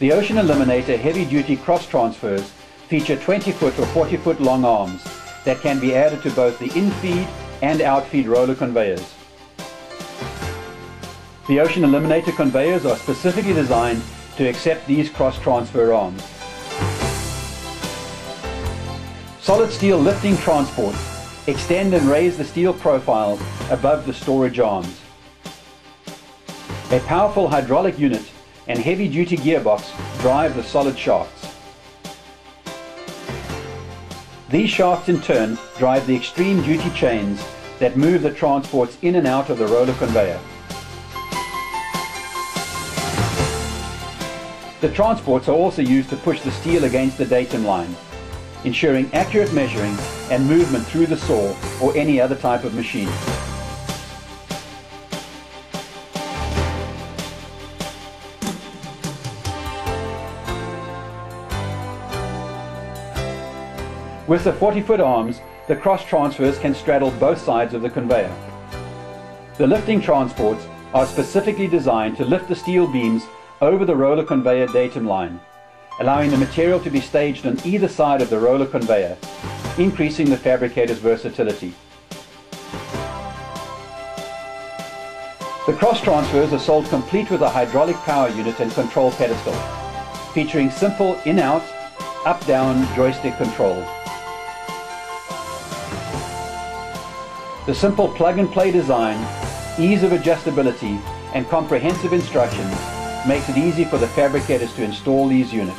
The Ocean Eliminator heavy-duty cross transfers feature 20-foot or 40-foot long arms that can be added to both the in-feed and out-feed roller conveyors. The Ocean Eliminator conveyors are specifically designed to accept these cross-transfer arms. Solid steel lifting transports extend and raise the steel profiles above the storage arms. A powerful hydraulic unit and heavy-duty gearbox drive the solid shafts. These shafts in turn drive the extreme duty chains that move the transports in and out of the roller conveyor. The transports are also used to push the steel against the datum line ensuring accurate measuring and movement through the saw or any other type of machine. With the 40-foot arms, the cross transfers can straddle both sides of the conveyor. The lifting transports are specifically designed to lift the steel beams over the roller conveyor datum line allowing the material to be staged on either side of the roller conveyor, increasing the fabricator's versatility. The cross transfers are sold complete with a hydraulic power unit and control pedestal, featuring simple in-out, up-down joystick control. The simple plug-and-play design, ease of adjustability, and comprehensive instructions makes it easy for the fabricators to install these units.